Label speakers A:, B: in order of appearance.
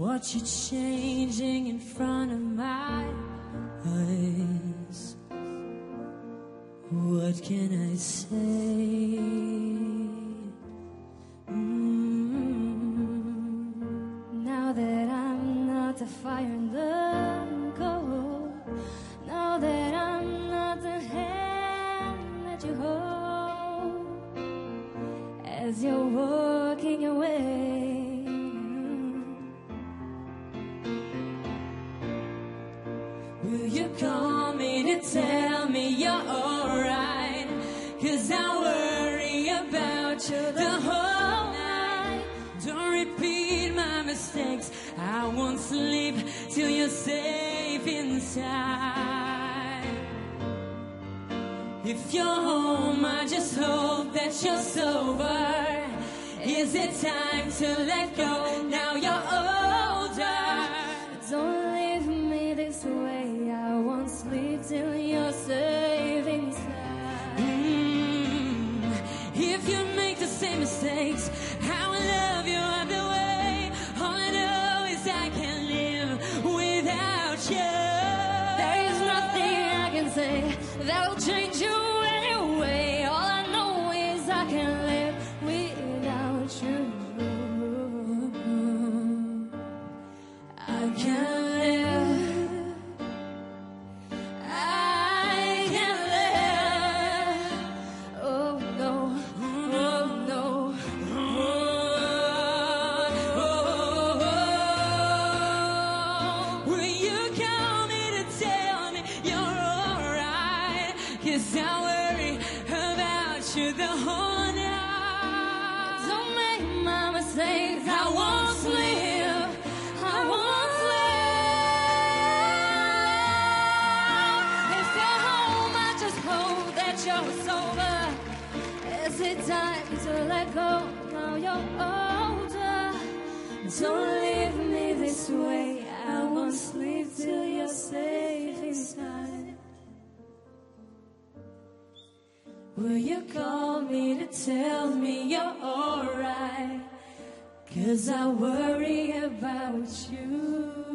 A: watch it changing in front of my eyes. What can I say? Mm, Now that I'm not the fire and the cold, now that I'm not the hand that you hold, as you're walking Will you call me to tell me you're alright? Cause I worry about you the whole night. Don't repeat my mistakes. I won't sleep till you're safe inside. If you're home, I just hope that you're sober. Is it time to let go? Now you're the mistakes, I love you either way. All I know is I can't live without you. There is nothing I can say that'll change you I worry about you the whole night. Don't make my mistakes. I won't sleep. I won't sleep. If you're home, I just hope that you're sober. Is it time to let go? Now you're older. Don't leave me this way. I won't sleep till you're safe Will you call me to tell me you're alright? Cause I worry about you.